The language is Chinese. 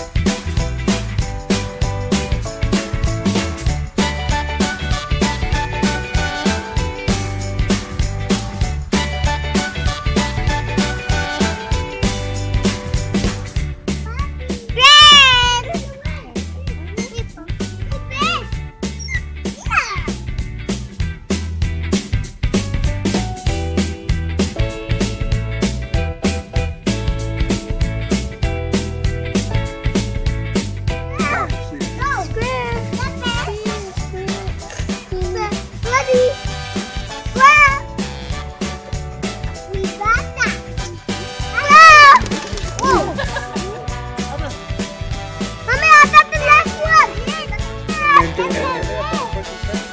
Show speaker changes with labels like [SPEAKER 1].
[SPEAKER 1] Bye. 对对对。